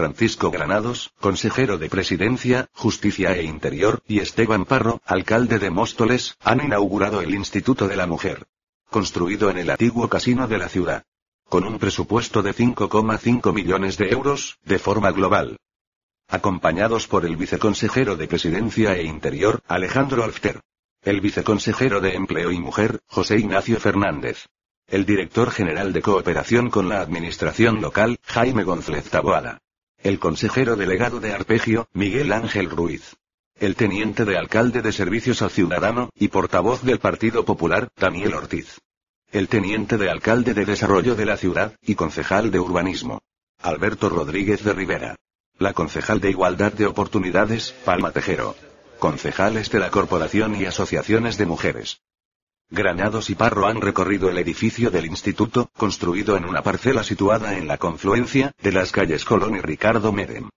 Francisco Granados, consejero de Presidencia, Justicia e Interior, y Esteban Parro, alcalde de Móstoles, han inaugurado el Instituto de la Mujer. Construido en el antiguo casino de la ciudad. Con un presupuesto de 5,5 millones de euros, de forma global. Acompañados por el viceconsejero de Presidencia e Interior, Alejandro Alfter. El viceconsejero de Empleo y Mujer, José Ignacio Fernández. El director general de Cooperación con la Administración Local, Jaime González Taboada el consejero delegado de Arpegio, Miguel Ángel Ruiz. El teniente de alcalde de Servicios al Ciudadano, y portavoz del Partido Popular, Daniel Ortiz. El teniente de alcalde de Desarrollo de la Ciudad, y concejal de Urbanismo. Alberto Rodríguez de Rivera. La concejal de Igualdad de Oportunidades, Palma Tejero. Concejales de la Corporación y Asociaciones de Mujeres. Granados y Parro han recorrido el edificio del instituto, construido en una parcela situada en la confluencia de las calles Colón y Ricardo Medem,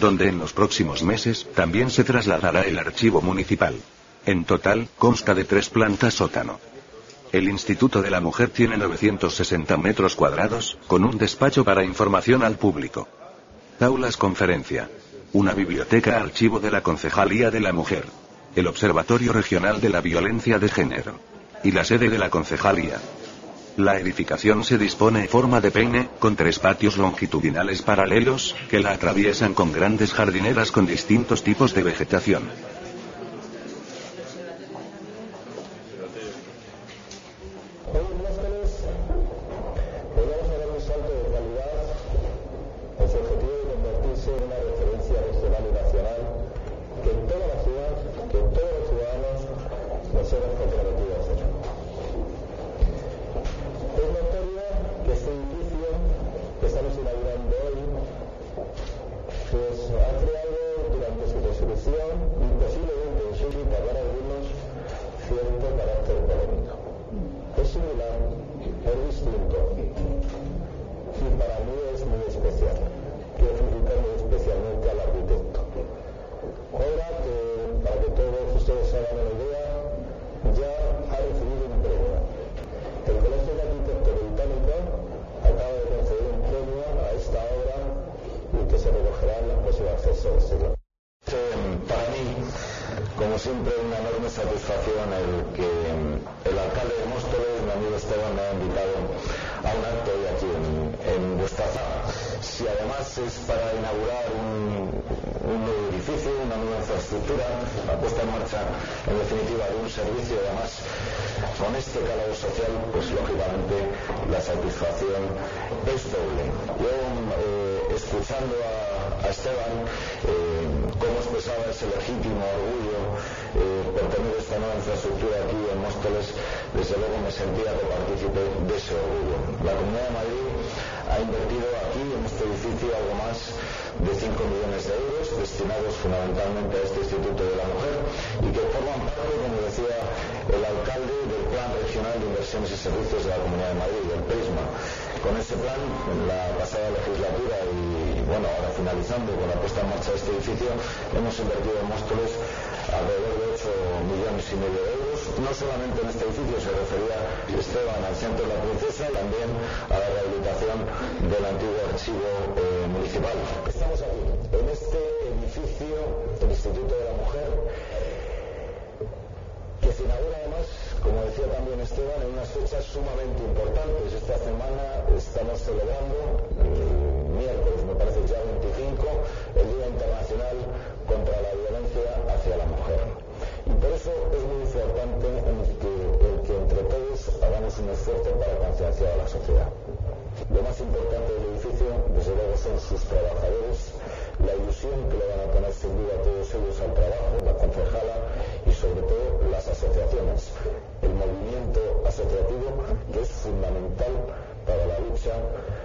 donde en los próximos meses también se trasladará el archivo municipal. En total, consta de tres plantas sótano. El Instituto de la Mujer tiene 960 metros cuadrados, con un despacho para información al público. Aulas conferencia. Una biblioteca archivo de la Concejalía de la Mujer. El Observatorio Regional de la Violencia de Género y la sede de la concejalía. La edificación se dispone en forma de peine, con tres patios longitudinales paralelos, que la atraviesan con grandes jardineras con distintos tipos de vegetación. Un salto de. mí es muy especial. Quiero felicitar muy especialmente al arquitecto. Ahora, que, para que todos ustedes se hagan una idea, ya ha recibido un premio. El Colegio de Arquitectos Británico acaba de conceder un premio a esta obra y que se recogerá en las próximas sesiones. Eh, para mí, como siempre, una enorme satisfacción el que mm, el alcalde de Móstoles, mi amigo Esteban, me ha invitado a un acto y restaurar. Si además es para inaugurar un, un nuevo edificio, una nueva infraestructura, la puesta en marcha, en definitiva, de un servicio, además, con este calado social, pues lógicamente la satisfacción es doble. Yo, eh, escuchando a, a Esteban, eh, cómo expresaba ese legítimo orgullo eh, por tener esta nueva infraestructura aquí en Móstoles, desde luego me sentía copartícipe de ese orgullo. La Comunidad de Madrid ha invertido aquí en este edificio algo más de 5 millones de euros destinados fundamentalmente a este Instituto de la Mujer y que forman parte, como decía el alcalde, del Plan Regional de Inversiones y Servicios de la Comunidad de Madrid, del PRISMA. Con ese plan, en la pasada legislatura y, bueno, ahora finalizando con la puesta en marcha de este edificio, hemos invertido en Móstoles alrededor de 8 millones no solamente en este edificio se refería Esteban al centro de la princesa, también a la rehabilitación del antiguo archivo eh, municipal. Estamos aquí, en este edificio, el Instituto de la Mujer, que se inaugura además, como decía también Esteban, en unas fechas sumamente importantes. Esta semana estamos celebrando, el miércoles me parece ya 25, el Día Internacional So